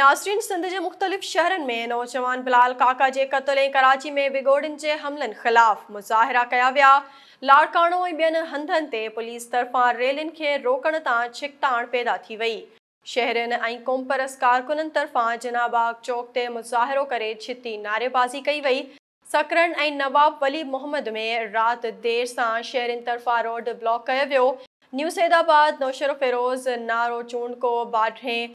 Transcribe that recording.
नासरीन सिंध के मुख़्तलिफ़ शहरनि में नौजवान बिलाल काका के क़त्ल कराची में बिगोड़नि के हमलन ख़िलाफ़ मुज़ाहिरा कया विया। लाड़काणो ऐं ॿियनि हंधनि पुलिस तरफ़ां रैलियुनि खे रोकण तां पैदा थी वई। शहरनि ऐं क़ौमपरस कारकुननि तरफ़ां जनाबाग चौक ते मुज़ाहिरो करे छिती नारेबाज़ी कई वई। सकरन ऐं नवाब वली मोहम्मद में राति देर सां शहरनि तरफ़ां रोड ब्लॉक कयो वियो। न्यू सैदाबाद नौशर फिरोज़ नारो चूंडको बाड्रें